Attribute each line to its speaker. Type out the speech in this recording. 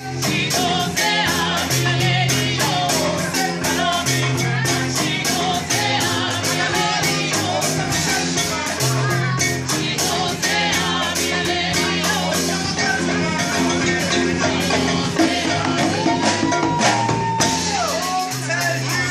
Speaker 1: See